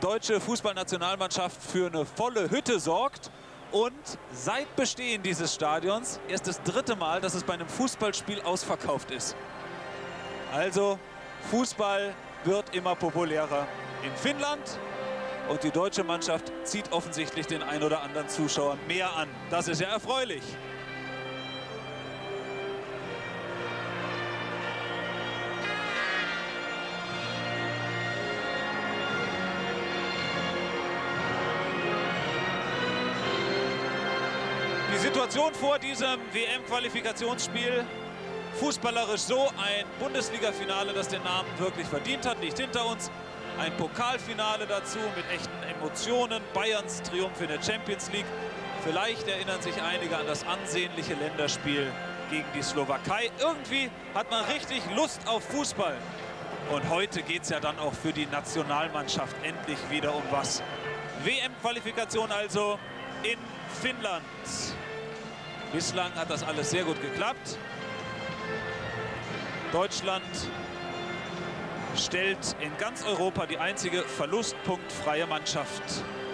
deutsche Fußballnationalmannschaft für eine volle Hütte sorgt. Und seit Bestehen dieses Stadions erst das dritte Mal, dass es bei einem Fußballspiel ausverkauft ist. Also Fußball wird immer populärer in Finnland. Und die deutsche Mannschaft zieht offensichtlich den ein oder anderen Zuschauer mehr an. Das ist ja erfreulich. Situation vor diesem WM-Qualifikationsspiel fußballerisch so ein Bundesliga-Finale, das den Namen wirklich verdient hat, liegt hinter uns. Ein Pokalfinale dazu mit echten Emotionen. Bayerns Triumph in der Champions League. Vielleicht erinnern sich einige an das ansehnliche Länderspiel gegen die Slowakei. Irgendwie hat man richtig Lust auf Fußball. Und heute geht es ja dann auch für die Nationalmannschaft endlich wieder um was. WM-Qualifikation also in Finnland. Bislang hat das alles sehr gut geklappt. Deutschland stellt in ganz Europa die einzige verlustpunktfreie Mannschaft.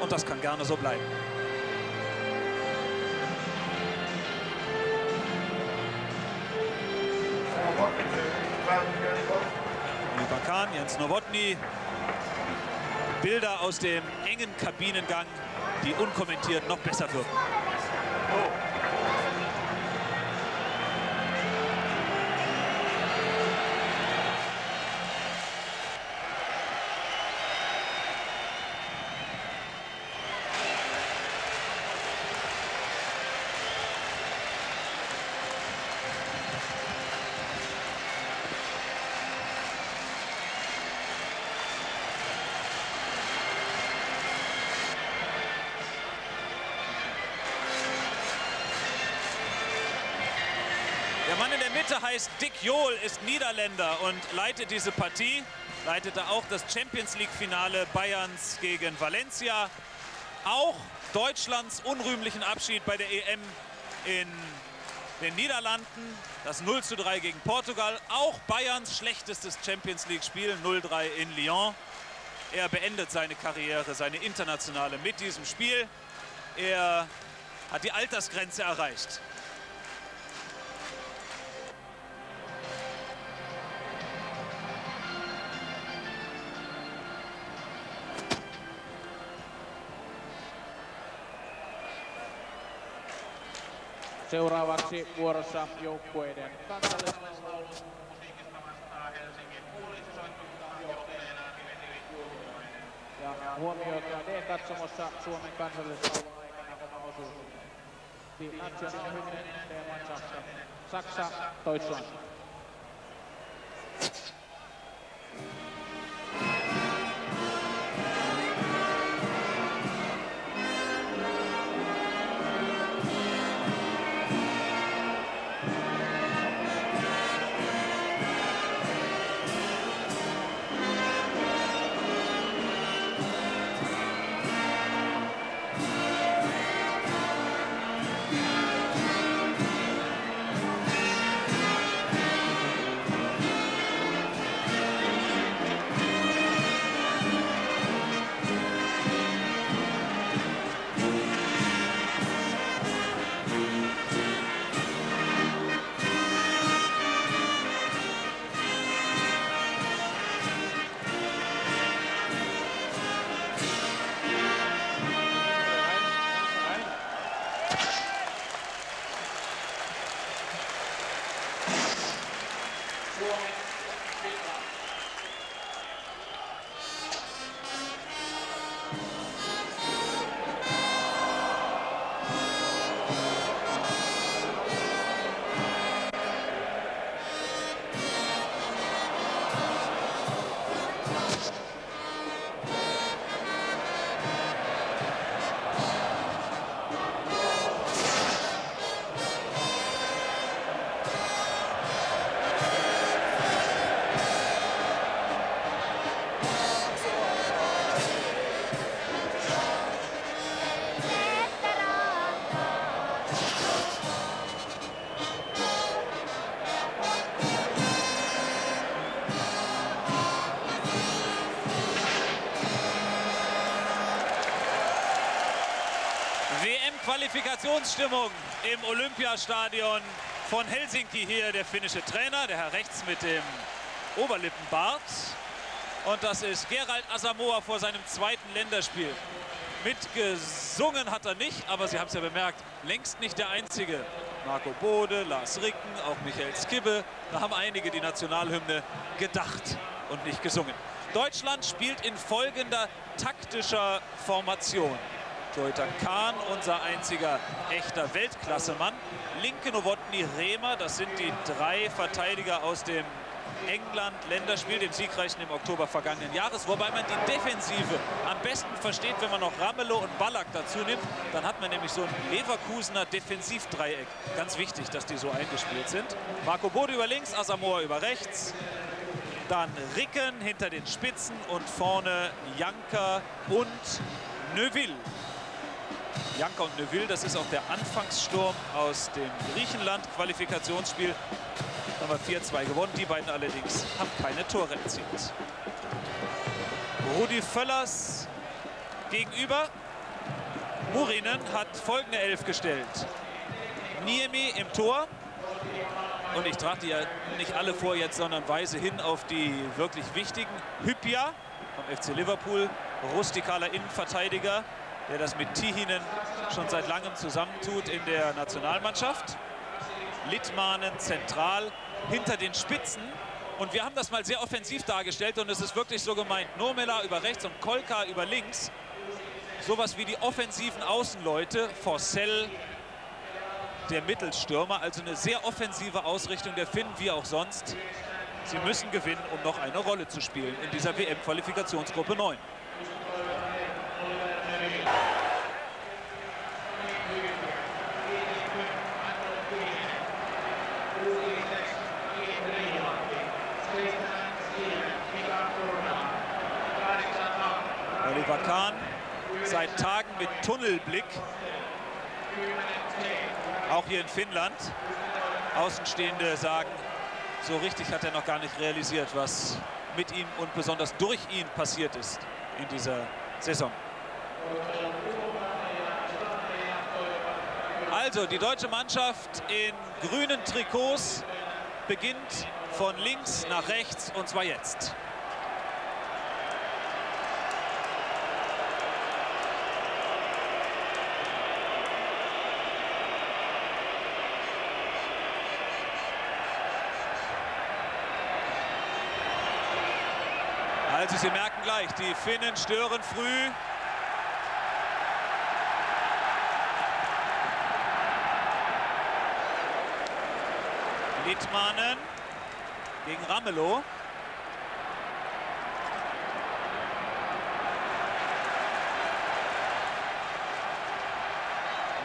Und das kann gerne so bleiben. Kahn, Jens Nowotny. Bilder aus dem engen Kabinengang, die unkommentiert noch besser wirken. Mitte heißt Dick Johl, ist Niederländer und leitet diese Partie. Leitete auch das Champions League-Finale Bayerns gegen Valencia. Auch Deutschlands unrühmlichen Abschied bei der EM in den Niederlanden. Das 0 zu 3 gegen Portugal. Auch Bayerns schlechtestes Champions League-Spiel 0-3 in Lyon. Er beendet seine Karriere, seine internationale mit diesem Spiel. Er hat die Altersgrenze erreicht. Seuraavaksi vuorossa joukkueiden kansallislaulu. Ja D-katsomossa Suomen kansallislaulun aikana oma osuus. Saksa, Deutschland. Qualifikationsstimmung im Olympiastadion von Helsinki hier der finnische Trainer, der Herr rechts mit dem Oberlippenbart. Und das ist Gerald Asamoah vor seinem zweiten Länderspiel. Mitgesungen hat er nicht, aber Sie haben es ja bemerkt, längst nicht der Einzige. Marco Bode, Lars Ricken, auch Michael Skibbe. Da haben einige die Nationalhymne gedacht und nicht gesungen. Deutschland spielt in folgender taktischer Formation. Torhüter Kahn, unser einziger echter Weltklassemann. Linke Nowotny Rehmer, das sind die drei Verteidiger aus dem England-Länderspiel, dem siegreichen im Oktober vergangenen Jahres. Wobei man die Defensive am besten versteht, wenn man noch Ramelow und Ballack dazu nimmt. Dann hat man nämlich so ein Leverkusener Defensivdreieck. Ganz wichtig, dass die so eingespielt sind. Marco Bode über links, Asamoah über rechts. Dann Ricken hinter den Spitzen und vorne Janka und Neuville. Janka und Neuville, das ist auch der Anfangssturm aus dem Griechenland-Qualifikationsspiel. Da haben wir 4-2 gewonnen. Die beiden allerdings haben keine Tore erzielt. Rudi Völlers gegenüber. Murinen hat folgende Elf gestellt. Niemi im Tor. Und ich trage die ja nicht alle vor jetzt, sondern weise hin auf die wirklich wichtigen. Hypia vom FC Liverpool, rustikaler Innenverteidiger, der das mit Tihinen schon seit langem zusammentut in der Nationalmannschaft. Littmanen zentral hinter den Spitzen. Und wir haben das mal sehr offensiv dargestellt und es ist wirklich so gemeint. Nomela über rechts und Kolka über links. Sowas wie die offensiven Außenleute, Forcell, der Mittelstürmer. Also eine sehr offensive Ausrichtung der Finnen, wie auch sonst. Sie müssen gewinnen, um noch eine Rolle zu spielen in dieser WM-Qualifikationsgruppe 9. Oliver Kahn seit Tagen mit Tunnelblick. Auch hier in Finnland. Außenstehende sagen, so richtig hat er noch gar nicht realisiert, was mit ihm und besonders durch ihn passiert ist in dieser Saison. Also die deutsche Mannschaft in grünen Trikots beginnt von links nach rechts und zwar jetzt. Also Sie merken gleich, die Finnen stören früh. Littmanen gegen Ramelow.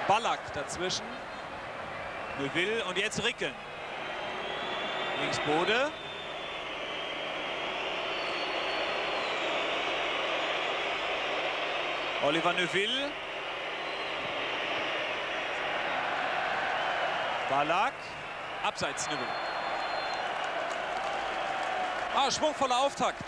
Ballack dazwischen. Neuville und jetzt Ricken. Links Bode. Oliver Neuville. Ballack. Abseits Neuville. Ah, schwungvoller Auftakt.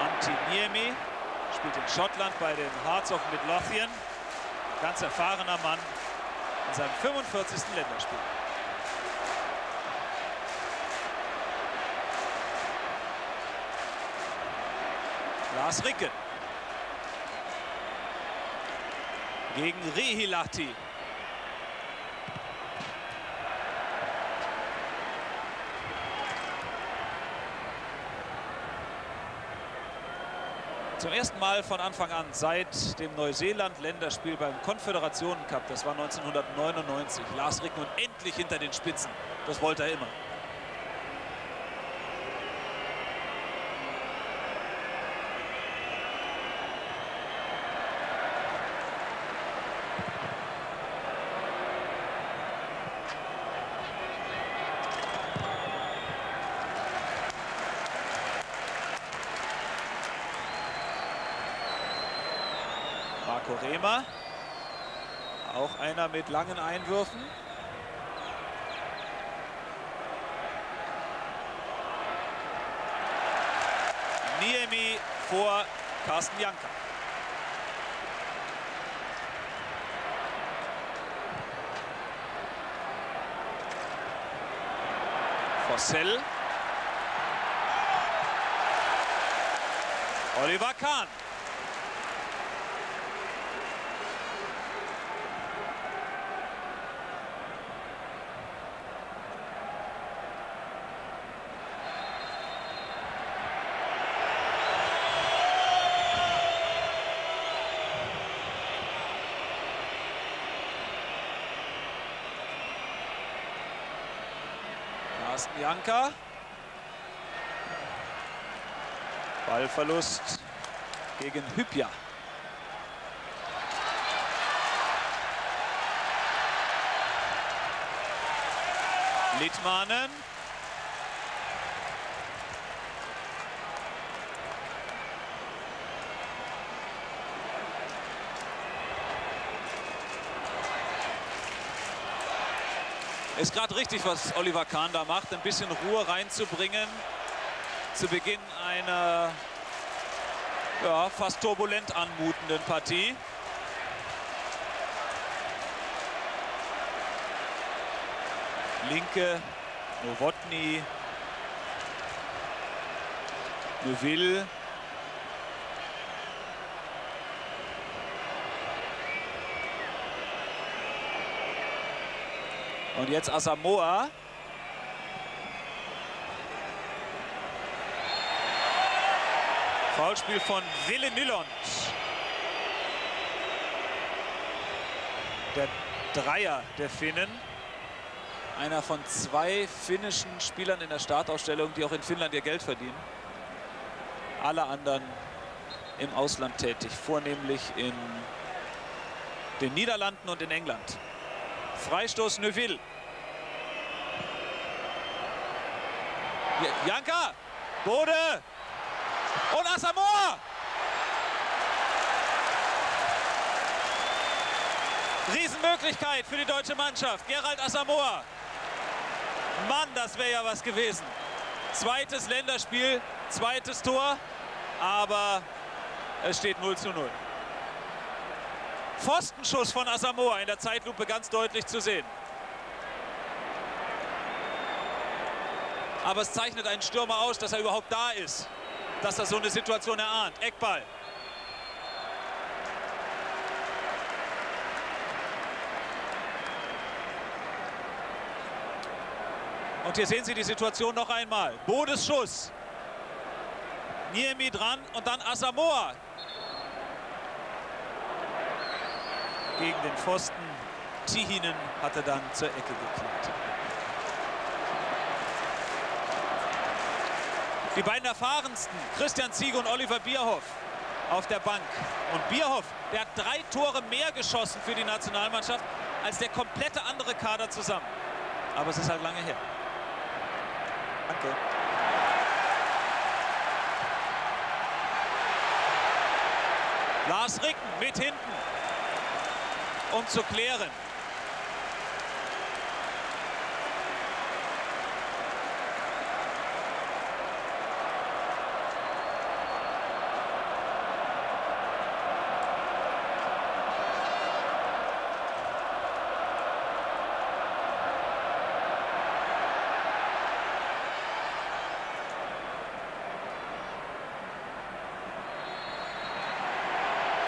Antiniemi spielt in Schottland bei den Hearts of Midlothian. Ganz erfahrener Mann, in seinem 45. Länderspiel. Lars Ricke gegen Rehilati. Zum ersten Mal von Anfang an seit dem Neuseeland-Länderspiel beim Konföderationen-Cup, das war 1999, Lars Ricken und endlich hinter den Spitzen. Das wollte er immer. Trainer mit langen Einwürfen. Niemi vor Carsten Janka. Vossell. Oliver Kahn. Janka. Ballverlust gegen Hübja. Littmanen. Ist gerade richtig, was Oliver Kahn da macht, ein bisschen Ruhe reinzubringen. Zu Beginn einer ja, fast turbulent anmutenden Partie. Linke, Nowotny, Neuville. Und jetzt Asamoah. Foulspiel von Ville Nylund. Der Dreier der Finnen. Einer von zwei finnischen Spielern in der Startausstellung, die auch in Finnland ihr Geld verdienen. Alle anderen im Ausland tätig, vornehmlich in den Niederlanden und in England. Freistoß Neuville. Janka, Bode und Asamoah. Riesenmöglichkeit für die deutsche Mannschaft. Gerald Asamoah. Mann, das wäre ja was gewesen. Zweites Länderspiel, zweites Tor, aber es steht 0 zu 0. Pfostenschuss von Asamoah in der Zeitlupe ganz deutlich zu sehen. Aber es zeichnet einen Stürmer aus, dass er überhaupt da ist. Dass er so eine Situation erahnt. Eckball. Und hier sehen Sie die Situation noch einmal. Bodes Schuss. Niemi dran und dann Asamoah. Gegen den Pfosten. Tihinen hatte dann zur Ecke geklärt. Die beiden erfahrensten, Christian Ziege und Oliver Bierhoff, auf der Bank. Und Bierhoff, der hat drei Tore mehr geschossen für die Nationalmannschaft als der komplette andere Kader zusammen. Aber es ist halt lange her. Danke. Lars Ricken mit hinten, um zu klären.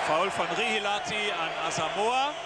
Foul von Rihilati an Asamoah.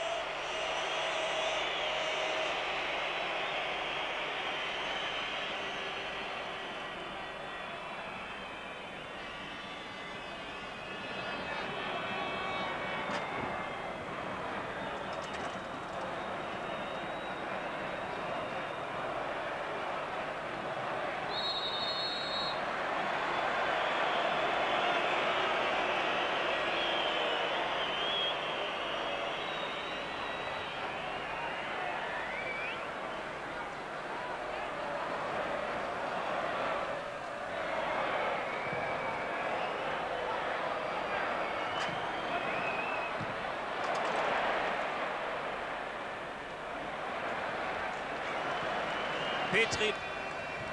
Petri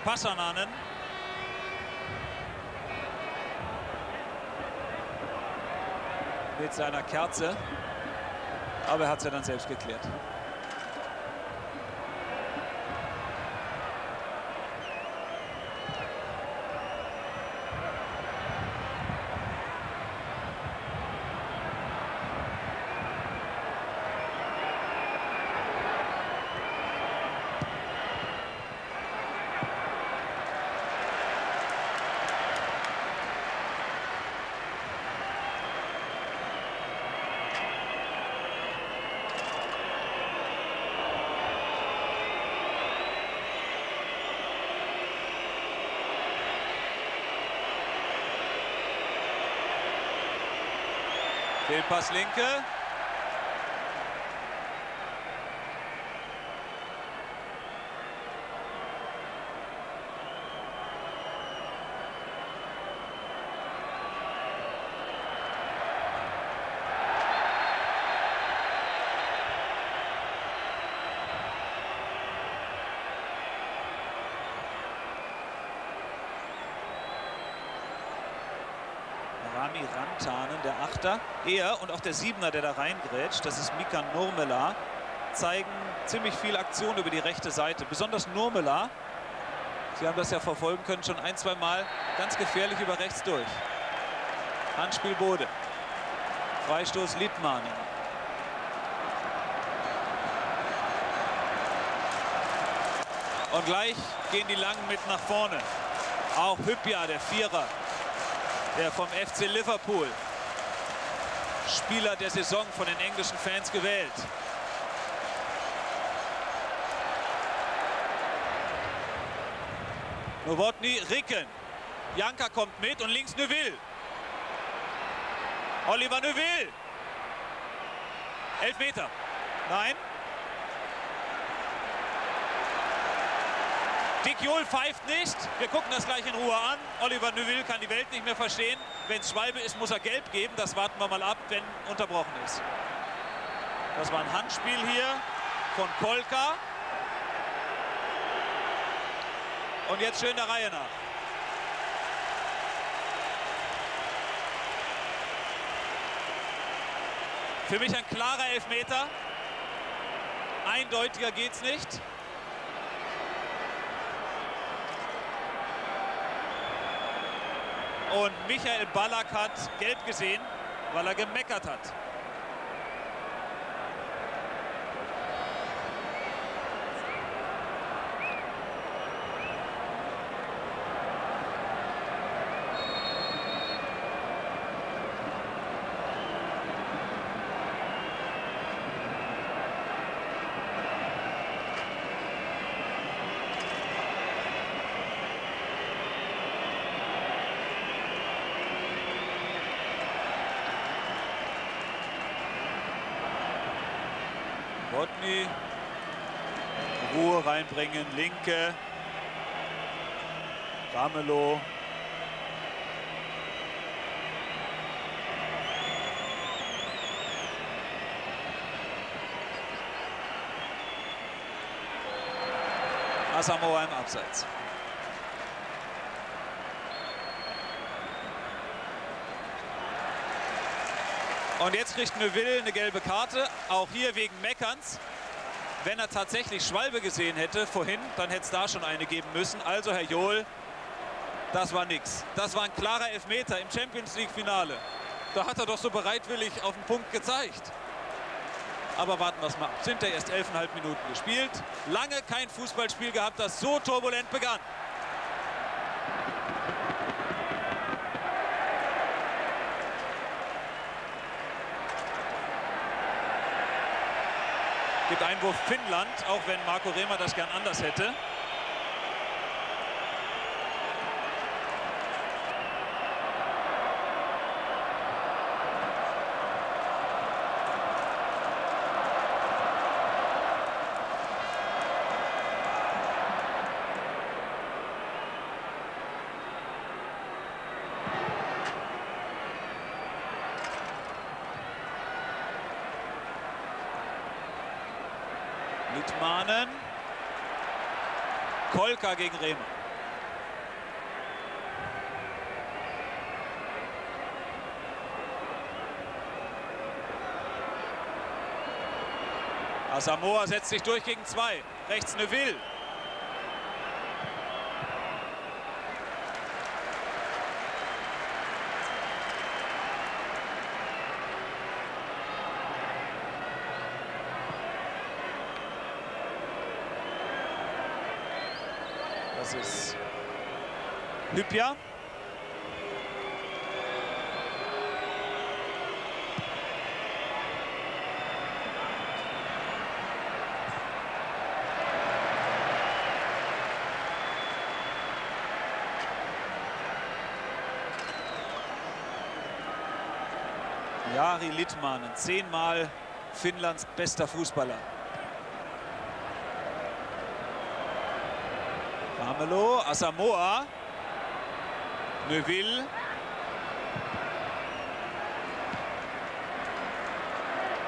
Passananen. Mit seiner Kerze. Aber er hat es ja dann selbst geklärt. Fehlpass linke. Der Achter. Er und auch der Siebener, der da reingrätscht, das ist Mika Nurmela, zeigen ziemlich viel Aktion über die rechte Seite. Besonders Nurmela, Sie haben das ja verfolgen können, schon ein, zwei Mal ganz gefährlich über rechts durch. Handspiel Bode. Freistoß Littmanen. Und gleich gehen die Langen mit nach vorne. Auch Hüppia, der Vierer, der vom FC Liverpool Spieler der Saison von den englischen Fans gewählt. Nowotny, Ricken. Janka kommt mit und links Neuville. Oliver Neuville. Elfmeter. Nein. Dick Johl pfeift nicht. Wir gucken das gleich in Ruhe an. Oliver Neuville kann die Welt nicht mehr verstehen. Wenn es Schwalbe ist, muss er gelb geben. Das warten wir mal ab, wenn unterbrochen ist. Das war ein Handspiel hier von Kolka. Und jetzt schön der Reihe nach. Für mich ein klarer Elfmeter. Eindeutiger geht's nicht. Und Michael Ballack hat gelb gesehen, weil er gemeckert hat. Ruhe reinbringen, linke. Ramelow. Asamoah im Abseits. Und jetzt kriegt Neuville eine gelbe Karte, auch hier wegen Meckerns. Wenn er tatsächlich Schwalbe gesehen hätte vorhin, dann hätte es da schon eine geben müssen. Also Herr Johl, das war nix. Das war ein klarer Elfmeter im Champions League Finale. Da hat er doch so bereitwillig auf den Punkt gezeigt. Aber warten wir es mal ab. Sind ja erst elfeinhalb Minuten gespielt. Lange kein Fußballspiel gehabt, das so turbulent begann. Einwurf Finnland, auch wenn Marco Rehmer das gern anders hätte. Mahnen Kolka gegen Rehmer. Asamoah setzt sich durch gegen zwei. Rechts Neville. Hypia. Jari Littmanen, zehnmal Finnlands bester Fußballer. Pamelo, Asamoah, Neuville.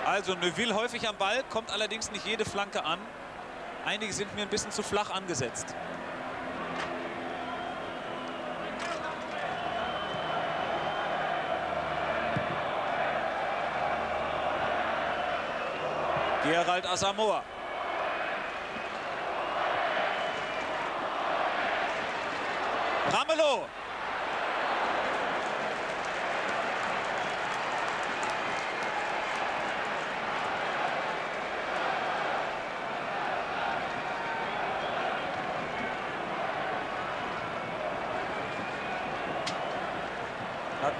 Also Neuville häufig am Ball, kommt allerdings nicht jede Flanke an. Einige sind mir ein bisschen zu flach angesetzt. Gerald Asamoah. Ramelow.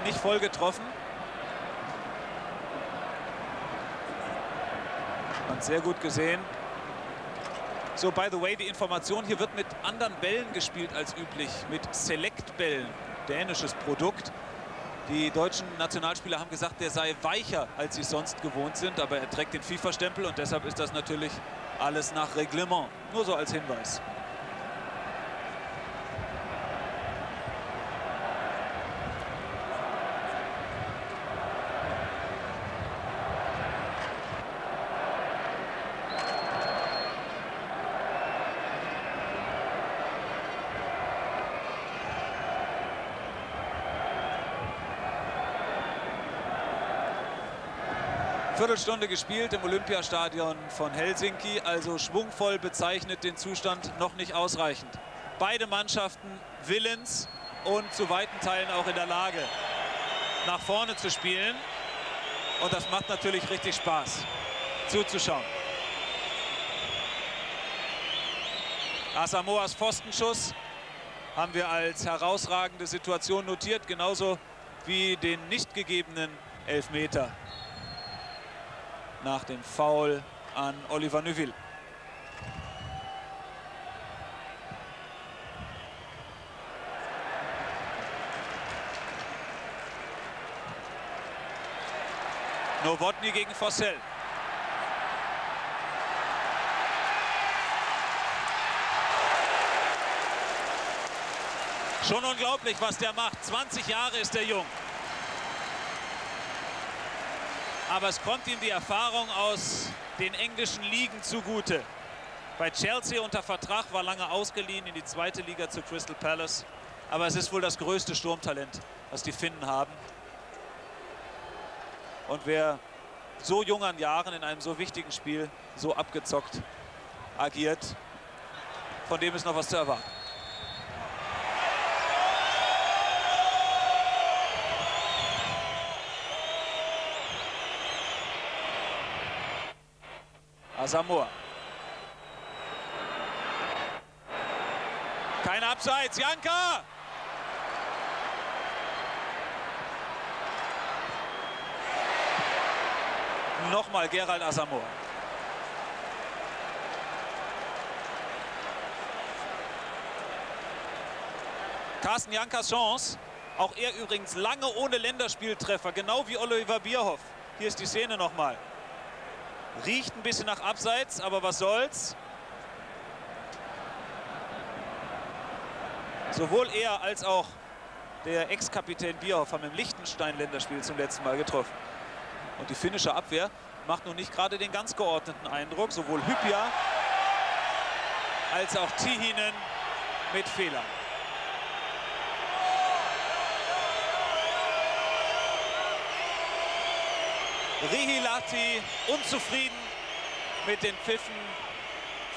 Nicht voll getroffen. Man sehr gut gesehen. So, by the way, die Information, hier wird mit anderen Bällen gespielt als üblich, mit Select-Bällen, dänisches Produkt. Die deutschen Nationalspieler haben gesagt, der sei weicher, als sie sonst gewohnt sind, aber er trägt den FIFA-Stempel und deshalb ist das natürlich alles nach Reglement. Nur so als Hinweis. Viertelstunde gespielt im Olympiastadion von Helsinki. Also schwungvoll bezeichnet den Zustand noch nicht ausreichend. Beide Mannschaften willens und zu weiten Teilen auch in der Lage, nach vorne zu spielen. Und das macht natürlich richtig Spaß, zuzuschauen. Asamoas Pfostenschuss haben wir als herausragende Situation notiert, genauso wie den nicht gegebenen Elfmeter nach dem Foul an Oliver Neuville. Nowotny gegen Fossell. Schon unglaublich, was der macht. 20 Jahre ist der Jung. Aber es kommt ihm die Erfahrung aus den englischen Ligen zugute. Bei Chelsea unter Vertrag, war lange ausgeliehen in die zweite Liga zu Crystal Palace. Aber es ist wohl das größte Sturmtalent, was die Finnen haben. Und wer so jungen Jahren in einem so wichtigen Spiel so abgezockt agiert, von dem ist noch was zu erwarten. Asamoah. Kein Abseits, Janka! Nochmal Gerald Asamoah. Carsten Jankas Chance. Auch er übrigens lange ohne Länderspieltreffer, genau wie Oliver Bierhoff. Hier ist die Szene nochmal. Riecht ein bisschen nach Abseits, aber was soll's. Sowohl er als auch der Ex-Kapitän Bierhoff haben im Liechtenstein-Länderspiel zum letzten Mal getroffen. Und die finnische Abwehr macht nun nicht gerade den ganz geordneten Eindruck. Sowohl Hypia als auch Tihinen mit Fehlern. Rihilati unzufrieden mit den Pfiffen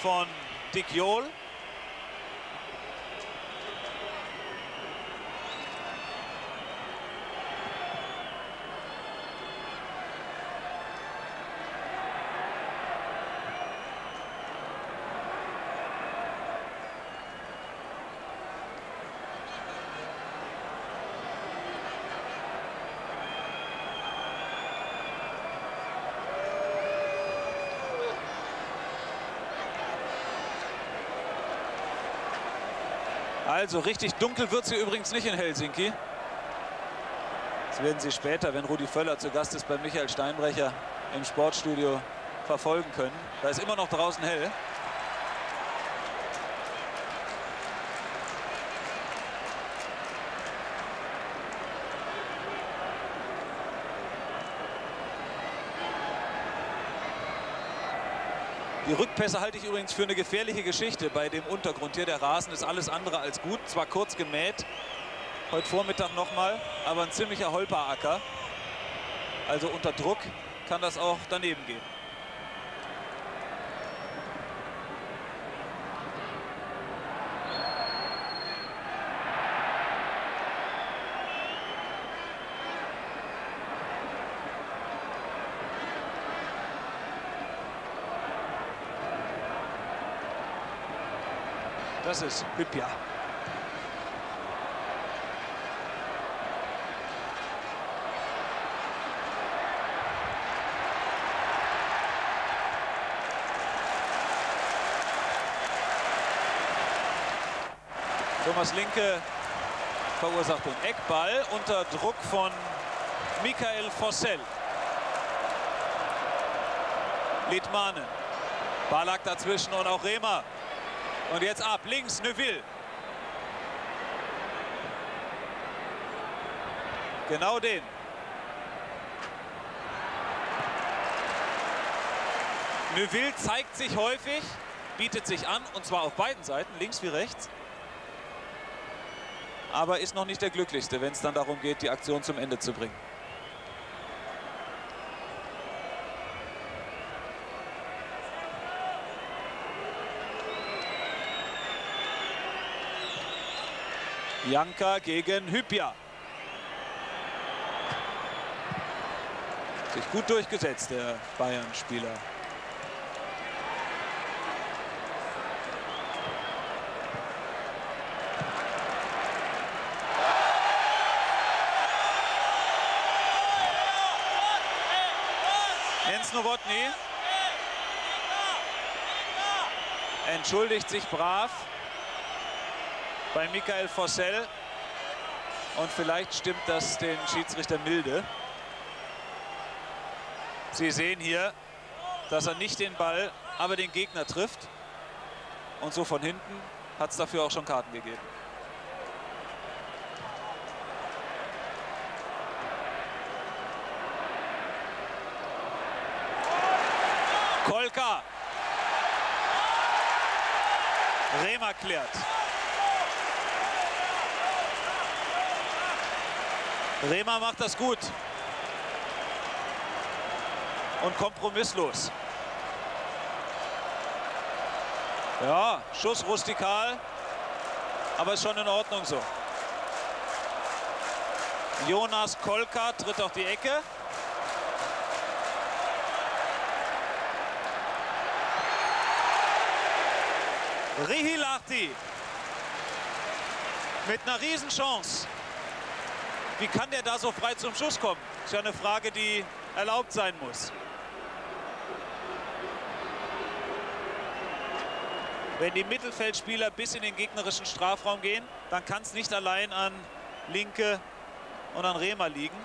von Dick Johl. Also richtig dunkel wird sie übrigens nicht in Helsinki. Das werden Sie später, wenn Rudi Völler zu Gast ist bei Michael Steinbrecher im Sportstudio verfolgen können. Da ist immer noch draußen hell. Die Rückpässe halte ich übrigens für eine gefährliche Geschichte bei dem Untergrund hier. Der Rasen ist alles andere als gut. Zwar kurz gemäht, heute Vormittag nochmal, aber ein ziemlicher Holperacker. Also unter Druck kann das auch daneben gehen. Das ist Hypia. Thomas Linke verursacht den Eckball unter Druck von Michael Fossell. Liedmanen. Balak dazwischen und auch Rehmer. Und jetzt ab, links Neuville. Genau den. Neuville zeigt sich häufig, bietet sich an, und zwar auf beiden Seiten, links wie rechts. Aber ist noch nicht der Glücklichste, wenn es dann darum geht, die Aktion zum Ende zu bringen. Janka gegen Hypia. Sich gut durchgesetzt, der Bayern-Spieler. Jens Nowotny entschuldigt sich brav bei Michael Fossell. Und vielleicht stimmt das den Schiedsrichter milde. Sie sehen hier, dass er nicht den Ball, aber den Gegner trifft. Und so von hinten hat es dafür auch schon Karten gegeben. Kolka. Rehmer klärt. Rehmer macht das gut. Und kompromisslos. Ja, Schuss rustikal, aber ist schon in Ordnung so. Jonas Kolka tritt auf die Ecke. Rihilahti mit einer Riesenchance. Wie kann der da so frei zum Schuss kommen? Ist ja eine Frage, die erlaubt sein muss. Wenn die Mittelfeldspieler bis in den gegnerischen Strafraum gehen, dann kann es nicht allein an Linke und an Rehmer liegen.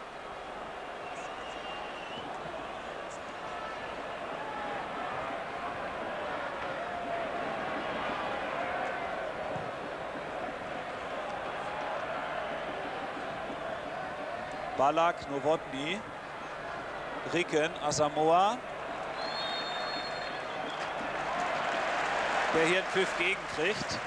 Balak, Novotny, Ricken, Asamoah. Der hier einen Pfiff gegenkriegt.